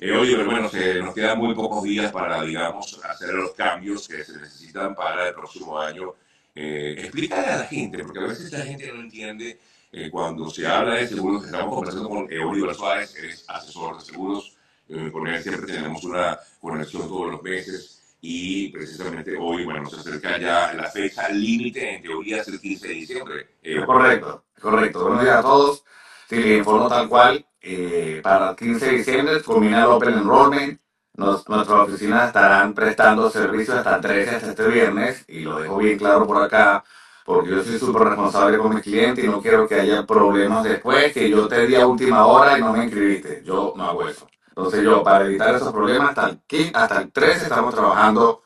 Eh, pero bueno, se, nos quedan muy pocos días para, digamos, hacer los cambios que se necesitan para el próximo año. Eh, explicarle a la gente, porque a veces la gente no entiende eh, cuando se habla de seguros. Estamos conversando con Oliver Suárez, que es asesor de seguros. Eh, con él siempre tenemos una conexión todos los meses. Y precisamente hoy, bueno, se acerca ya la fecha límite, en teoría es el 15 de diciembre. Eh, correcto, correcto. Buenos días a todos. Sí, les informo tal cual. Eh, para el 15 de diciembre culmina el Open Enrollment. Nos, nuestras oficinas estarán prestando servicios hasta el 13, hasta este viernes. Y lo dejo bien claro por acá, porque yo soy súper responsable con mis clientes y no quiero que haya problemas después, que yo te di a última hora y no me inscribiste. Yo no hago eso. Entonces yo, para evitar esos problemas, hasta el, 15, hasta el 13 estamos trabajando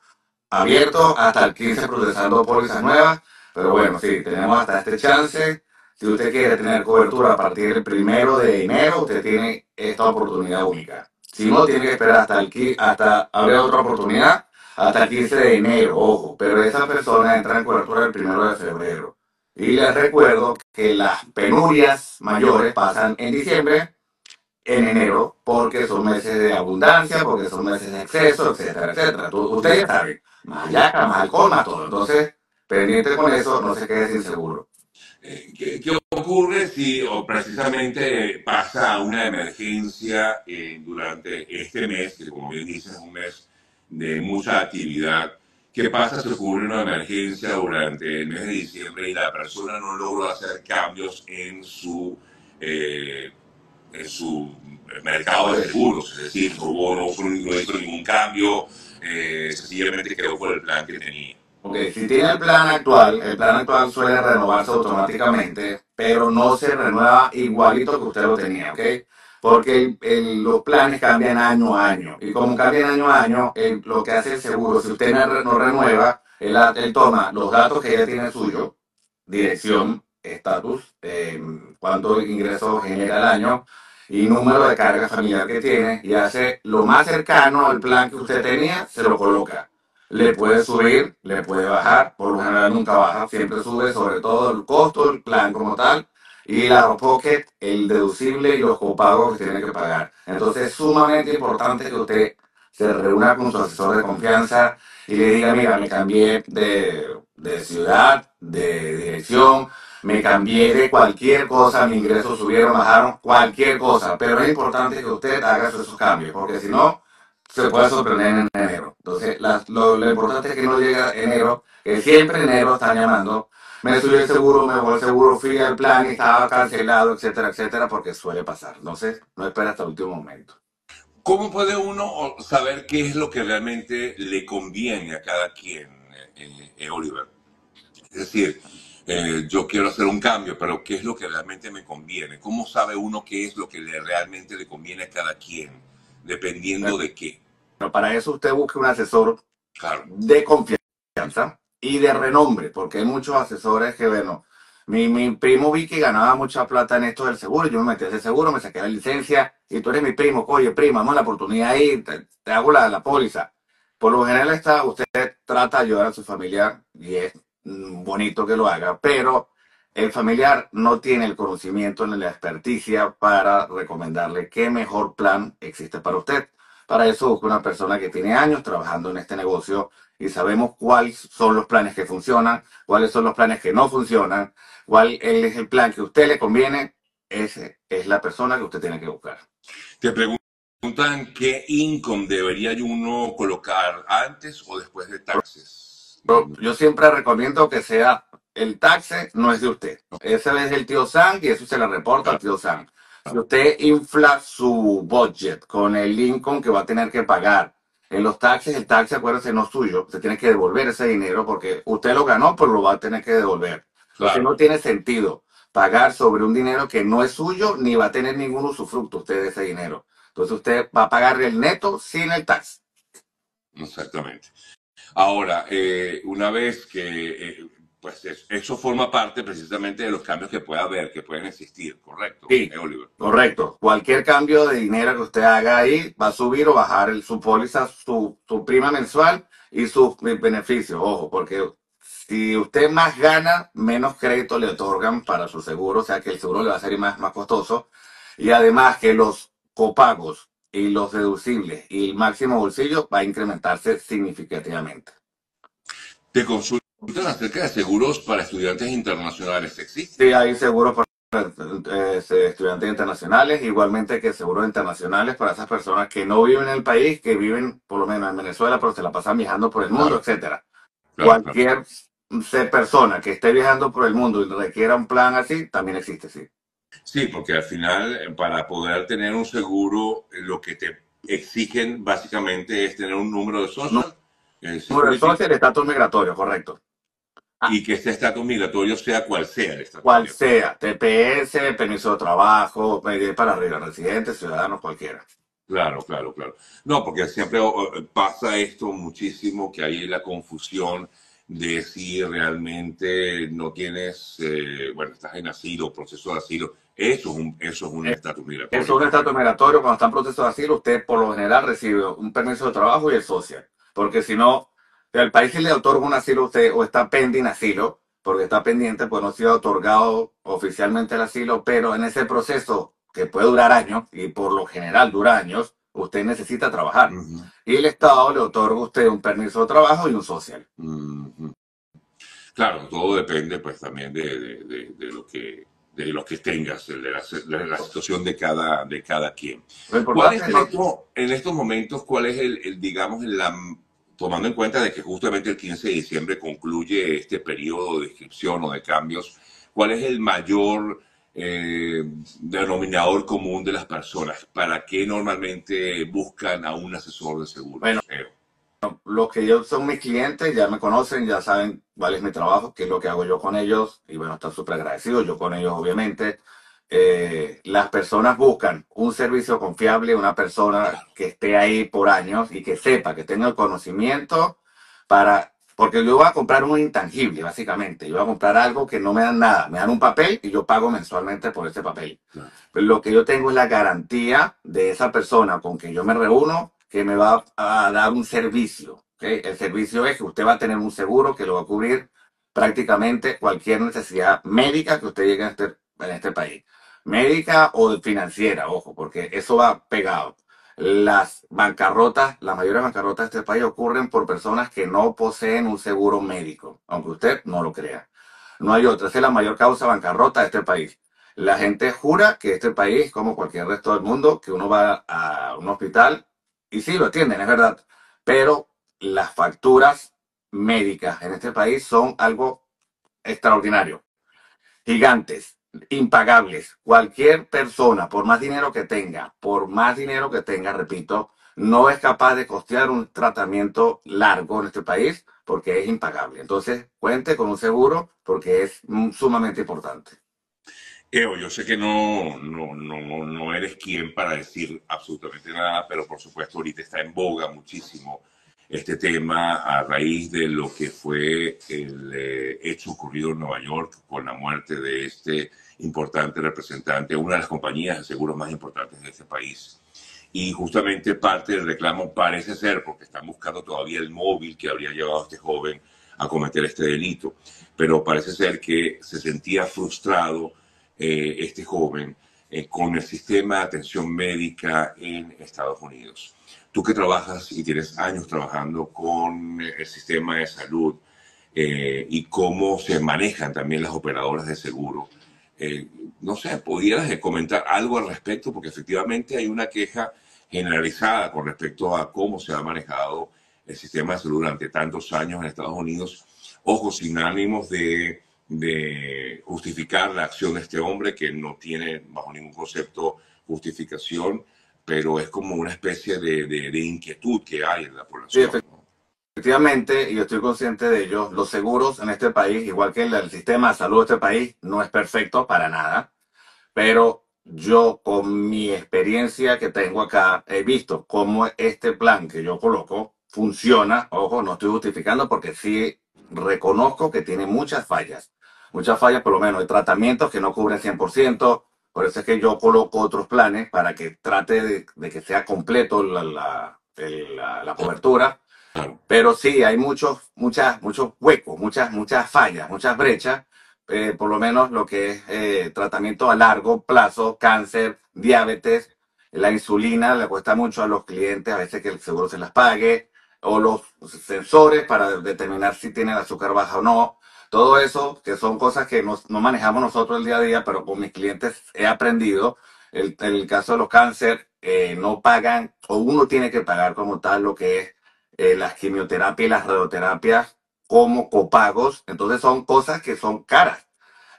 abierto, hasta el 15 procesando pólizas nuevas. Pero bueno, sí, tenemos hasta este chance. Si usted quiere tener cobertura a partir del primero de enero, usted tiene esta oportunidad única. Si no, tiene que esperar hasta el hasta habrá otra oportunidad hasta el 15 de enero, ojo, pero esa persona entra en cobertura el primero de febrero. Y les recuerdo que las penurias mayores pasan en diciembre en enero porque son meses de abundancia, porque son meses de exceso, etcétera, etcétera. Ustedes saben, más yaca, más alcohol, más todo. Entonces, pendiente con eso, no se quede sin seguro. ¿Qué, ¿Qué, ocurre si o precisamente pasa una emergencia eh, durante este mes, que como bien dices es un mes de mucha actividad? ¿Qué pasa si ocurre una emergencia durante el mes de diciembre y la persona no logra hacer cambios en su eh, en su mercado de seguros, es decir, no, no, no hizo ningún cambio, eh, sencillamente quedó por el plan que tenía. Ok, si tiene el plan actual, el plan actual suele renovarse automáticamente, pero no se renueva igualito que usted lo tenía, ¿ok? Porque los planes cambian año a año. Y como cambian año a año, lo que hace el seguro, si usted no, renueva, él, toma los datos que ya tiene suyo, dirección, estatus, eh, cuánto ingreso genera al año, y número de carga familiar que tiene y hace lo más cercano al plan que usted tenía, se lo coloca. Le puede subir, le puede bajar, por lo general nunca baja, siempre sube sobre todo el costo del plan como tal y la pocket, el deducible y los copagos que tiene que pagar. Entonces es sumamente importante que usted se reúna con su asesor de confianza y le diga, mira, me cambié de, de ciudad, de dirección, me cambié de cualquier cosa, mis ingresos subieron, bajaron, cualquier cosa. Pero es importante que usted haga esos cambios, porque si no, se puede sorprender en enero. Entonces, lo, importante es que no llegue enero, que siempre en enero están llamando. Me subí el seguro, me voy el seguro, fui al plan estaba cancelado, etcétera, etcétera, porque suele pasar. Entonces, no espera hasta el último momento. ¿Cómo puede uno saber qué es lo que realmente le conviene a cada quien, eh, eh, Oliver? Es decir, eh, yo quiero hacer un cambio, pero ¿qué es lo que realmente me conviene? ¿Cómo sabe uno qué es lo que le, realmente le conviene a cada quien, dependiendo de qué? Pero para eso usted busque un asesor de confianza y de renombre, porque hay muchos asesores que, bueno, mi, mi, primo vi que ganaba mucha plata en esto del seguro, yo me metí a ese seguro, me saqué la licencia, y tú eres mi primo, oye, prima, dame la oportunidad ahí, te, te hago la, la póliza. Por lo general está, usted trata de ayudar a su familiar y es Mm, bonito que lo haga, pero el familiar no tiene el conocimiento ni la experticia para recomendarle qué mejor plan existe para usted. Para eso busca una persona que tiene años trabajando en este negocio y sabemos cuáles son los planes que funcionan, cuáles son los planes que no funcionan, cuál es el plan que a usted le conviene. Ese es la persona que usted tiene que buscar. Te preguntan qué income debería uno colocar antes o después de taxes. Yo siempre recomiendo que sea el taxe no es de usted. Ese es el tío Sam y eso se le reporta al tío Sam. Si usted infla su budget con el income que va a tener que pagar en los taxes, el taxe, acuérdese, no es suyo. Se tiene que devolver ese dinero porque usted lo ganó, pero lo va a tener que devolver. Claro. no tiene sentido pagar sobre un dinero que no es suyo ni va a tener ningún usufructo usted de ese dinero. Entonces usted va a pagar el neto sin el tax. Exactamente. Ahora, eh, una vez que, eh, pues eso forma parte precisamente de los cambios que puede haber, que pueden existir, ¿correcto? Sí, Oliver? correcto. Cualquier cambio de dinero que usted haga ahí va a subir o bajar el, su póliza, su, su prima mensual y sus beneficios. Ojo, porque si usted más gana, menos crédito le otorgan para su seguro, o sea que el seguro le va a salir más, más costoso. Y además que los copagos y los deducibles y el máximo bolsillo va a incrementarse significativamente. Te consultan acerca de seguros para estudiantes internacionales. ¿Existe? Sí, hay seguros para eh, estudiantes internacionales, igualmente que seguros internacionales para esas personas que no viven en el país, que viven por lo menos en Venezuela, pero se la pasan viajando por el mundo, etcétera. Cualquier persona que esté viajando por el mundo y requiera un plan así, también existe, sí. Sí, porque al final, para poder tener un seguro, lo que te exigen básicamente es tener un número de social. el número de social estatus migratorio, correcto. Y que este estatus migratorio sea cual sea el estatus. Cual sea, TPS, permiso de trabajo, para arriba, residentes, ciudadanos, cualquiera. Claro, claro, claro. No, porque siempre pasa esto muchísimo, que hay la confusión de si realmente no tienes, eh, bueno, estás en asilo, proceso de asilo, eso es un eso es un eh, estatus migratorio. Eso es un estatus migratorio. Cuando está en proceso de asilo, usted por lo general recibe un permiso de trabajo y el social. Porque si no, el país le otorga un asilo a usted o está pendiente asilo, porque está pendiente, pues no ha sido otorgado oficialmente el asilo, pero en ese proceso que puede durar años, y por lo general dura años, usted necesita trabajar. Y el Estado le otorga a usted un permiso de trabajo y un social. Claro, todo depende pues también de, de lo que de lo que tengas, de la, situación de cada, de cada quien. ¿Cuál es en, estos momentos, cuál es el, digamos, la, tomando en cuenta de que justamente el 15 de diciembre concluye este periodo de inscripción o de cambios, cuál es el mayor eh, denominador común de las personas? ¿Para qué normalmente buscan a un asesor de seguro? Bueno, los que yo son mis clientes ya me conocen, ya saben cuál es mi trabajo, qué es lo que hago yo con ellos y bueno, están súper agradecidos, yo con ellos obviamente. Eh, las personas buscan un servicio confiable, una persona que esté ahí por años y que sepa, que tenga el conocimiento para, porque yo voy a comprar un intangible, básicamente, yo voy a comprar algo que no me dan nada, me dan un papel y yo pago mensualmente por ese papel. Pero lo que yo tengo es la garantía de esa persona con quien yo me reúno, que me va a dar un servicio. El servicio es que usted va a tener un seguro que lo va a cubrir prácticamente cualquier necesidad médica que usted llegue a este, en este país. Médica o financiera, ojo, porque eso va pegado. Las bancarrotas, la mayoría de bancarrotas de este país ocurren por personas que no poseen un seguro médico, aunque usted no lo crea. No hay otra, esa es la mayor causa bancarrota de este país. La gente jura que este país, como cualquier resto del mundo, que uno va a un hospital y sí, lo atienden, es verdad. Pero las facturas médicas en este país son algo extraordinario. Gigantes, impagables. Cualquier persona, por más dinero que tenga, por más dinero que tenga, repito, no es capaz de costear un tratamiento largo en este país porque es impagable. Entonces, cuente con un seguro porque es sumamente importante. Eo, yo sé que no, no, no, no eres quien para decir absolutamente nada, pero por supuesto ahorita está en boga muchísimo este tema a raíz de lo que fue el eh, hecho ocurrido en Nueva York con la muerte de este importante representante, una de las compañías de seguros más importantes de este país. Y justamente parte del reclamo parece ser, porque están buscando todavía el móvil que habría llevado a este joven a cometer este delito, pero parece ser que se sentía frustrado eh, este joven eh, con el sistema de atención médica en Estados Unidos. Tú que trabajas y tienes años trabajando con el sistema de salud eh, y cómo se manejan también las operadoras de seguro, no sé, ¿pudieras comentar algo al respecto? Porque efectivamente hay una queja generalizada con respecto a cómo se ha manejado el sistema de salud durante tantos años en Estados Unidos. Ojo, sin ánimos de de justificar la acción de este hombre que no tiene bajo ningún concepto justificación, pero es como una especie de, de, inquietud que hay en la población. Sí, efectivamente, y yo estoy consciente de ello, los seguros en este país, igual que el, sistema de salud de este país, no es perfecto para nada, pero yo con mi experiencia que tengo acá he visto cómo este plan que yo coloco funciona. Ojo, no estoy justificando porque sí reconozco que tiene muchas fallas muchas fallas, por lo menos hay tratamientos que no cubren 100%, por eso es que yo coloco otros planes para que trate de, que sea completo la, la, la, cobertura. Pero sí, hay muchos, muchas, muchos huecos, muchas, muchas fallas, muchas brechas, eh, por lo menos lo que es eh, tratamiento a largo plazo, cáncer, diabetes, la insulina le cuesta mucho a los clientes, a veces que el seguro se las pague, o los sensores para determinar si tienen azúcar baja o no. Todo eso, que son cosas que no, no manejamos nosotros el día a día, pero con mis clientes he aprendido. El, en el caso de los cáncer, eh, no pagan, o uno tiene que pagar como tal lo que es eh, las quimioterapias y las radioterapias como copagos. Entonces son cosas que son caras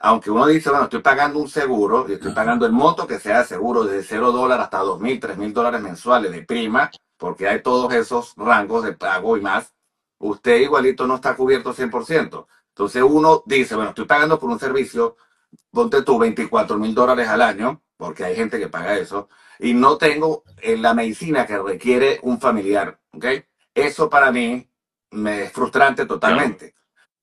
aunque uno dice, bueno, estoy pagando un seguro y estoy pagando el monto que sea de seguro desde 0 dólares hasta 2 mil, 3 mil dólares mensuales de prima, porque hay todos esos rangos de pago y más, usted igualito no está cubierto 100%. Entonces uno dice, bueno, estoy pagando por un servicio, ponte tú 24 mil dólares al año, porque hay gente que paga eso, y no tengo en la medicina que requiere un familiar, ¿ok? Eso para mí me es frustrante totalmente.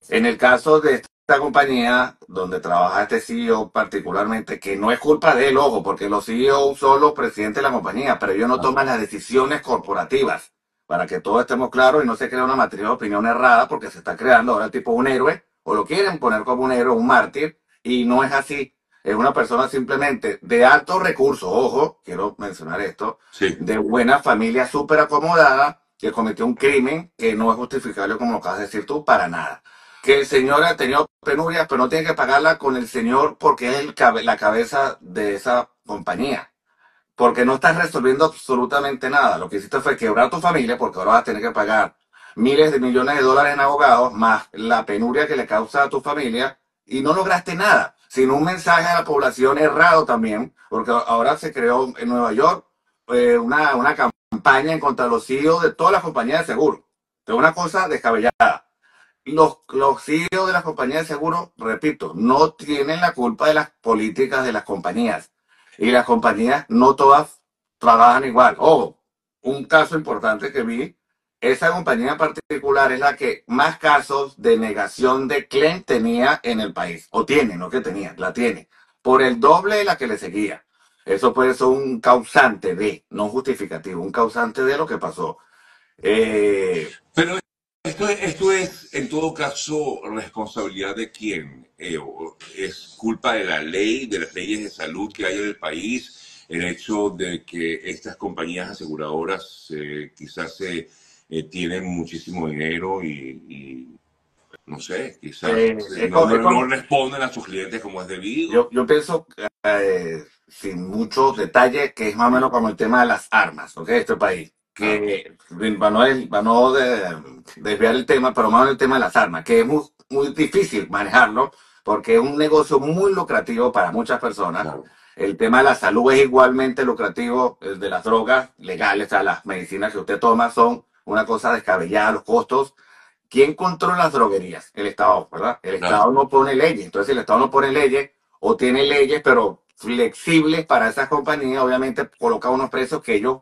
En el caso de compañía donde trabaja este CEO particularmente, que no es culpa de él, ojo, porque los CEO son los presidentes de la compañía, pero ellos no toman las decisiones corporativas, para que todos estemos claros y no se crea una matriz de opinión errada, porque se está creando ahora el tipo un héroe, o lo quieren poner como un héroe, un mártir, y no es así. Es una persona simplemente de altos recursos, ojo, quiero mencionar esto, de buena familia súper acomodada, que cometió un crimen que no es justificable, como lo acabas de decir tú, para nada que el señor ha tenido penurias, pero no tiene que pagarla con el señor porque es el la cabeza de esa compañía. Porque no estás resolviendo absolutamente nada. Lo que hiciste fue quebrar tu familia porque ahora vas a tener que pagar miles de millones de dólares en abogados, más la penuria que le causa a tu familia, y no lograste nada, sino un mensaje a la población errado también, porque ahora se creó en Nueva York eh, una, una campaña en contra de los CEOs de todas las compañías de seguro. Es una cosa descabellada los, los CEO de las compañías de seguro, repito, no tienen la culpa de las políticas de las compañías. Y las compañías no todas trabajan igual. Ojo, un caso importante que vi, esa compañía en particular es la que más casos de negación de claim tenía en el país. O tiene, no que tenía, la tiene. Por el doble de la que le seguía. Eso puede ser un causante de, no justificativo, un causante de lo que pasó. Eh, Pero esto, esto es, en todo caso, responsabilidad de quién. Eh, es culpa de la ley, de las leyes de salud que hay en el país, el hecho de que estas compañías aseguradoras eh, quizás se eh, tienen muchísimo dinero y, no sé, quizás no, responden a sus clientes como es debido. Yo, yo pienso, sin muchos detalles, que es más o menos como el tema de las armas, ¿ok? Este país que para no, desviar el tema, pero más el tema de las armas, que es muy, muy difícil manejarlo porque es un negocio muy lucrativo para muchas personas. El tema de la salud es igualmente lucrativo, el de las drogas legales, o sea, las medicinas que usted toma son una cosa descabellada, los costos. ¿Quién controla las droguerías? El Estado, ¿verdad? El Estado no pone leyes. Entonces, si el Estado no pone leyes o tiene leyes, pero flexibles para esas compañías, obviamente coloca unos precios que ellos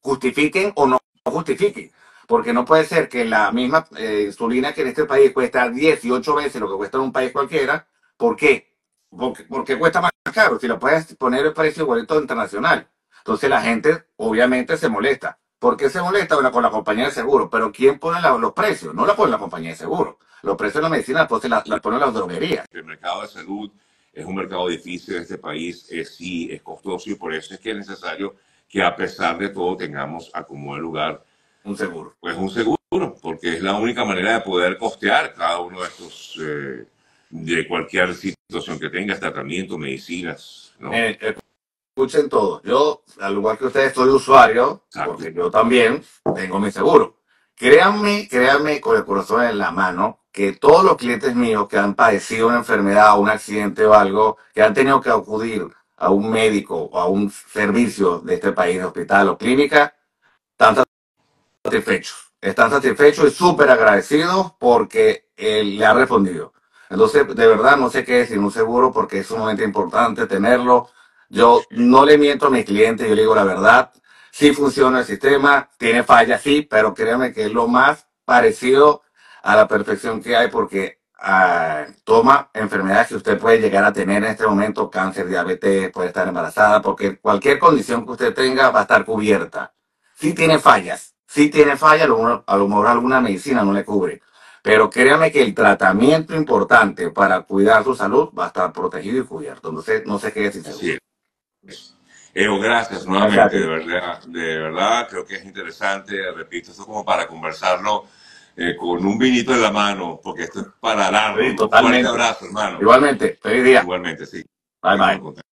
justifiquen o no justifiquen. Porque no puede ser que la misma eh, insulina que en este país cuesta 18 veces lo que cuesta en un país cualquiera. ¿Por qué? Porque, porque cuesta más caro. Si lo puedes poner el precio igualito internacional. Entonces la gente obviamente se molesta. ¿Por qué se molesta? Bueno, con la compañía de seguro. Pero ¿quién pone los precios? No la pone la compañía de seguro. Los precios de la medicina los la, la ponen las droguerías. El mercado de salud es un mercado difícil en este país. Es, sí, es costoso y por eso es que es necesario que a pesar de todo tengamos a como lugar un seguro. Pues un seguro, porque es la única manera de poder costear cada uno de estos, eh, de cualquier situación que tengas, tratamiento, medicinas. ¿no? Eh, escuchen todo. Yo, al igual que ustedes, soy usuario, porque yo también tengo mi seguro. Créanme, créanme con el corazón en la mano, que todos los clientes míos que han padecido una enfermedad, un accidente o algo, que han tenido que acudir a un médico o a un servicio de este país, hospital o clínica, están satisfechos. Están satisfechos y súper agradecidos porque él le ha respondido. Entonces, de verdad, no sé qué decir un seguro porque es sumamente importante tenerlo. Yo no le miento a mis clientes, yo le digo la verdad. Sí funciona el sistema, tiene fallas, sí, pero créanme que es lo más parecido a la perfección que hay porque toma enfermedades que usted puede llegar a tener en este momento, cáncer, diabetes, puede estar embarazada, porque cualquier condición que usted tenga va a estar cubierta. Si tiene fallas, si tiene fallas, a lo mejor alguna medicina no le cubre. Pero créame que el tratamiento importante para cuidar su salud va a estar protegido y cubierto. No sé, no sé qué decir. Así es. Evo, gracias nuevamente, de verdad, de verdad, creo que es interesante, repito, esto es como para conversarlo eh, con un vinito en la mano, porque esto es para darlo. Sí, un fuerte abrazo, hermano. Igualmente, feliz día. Igualmente, sí. Bye, bye.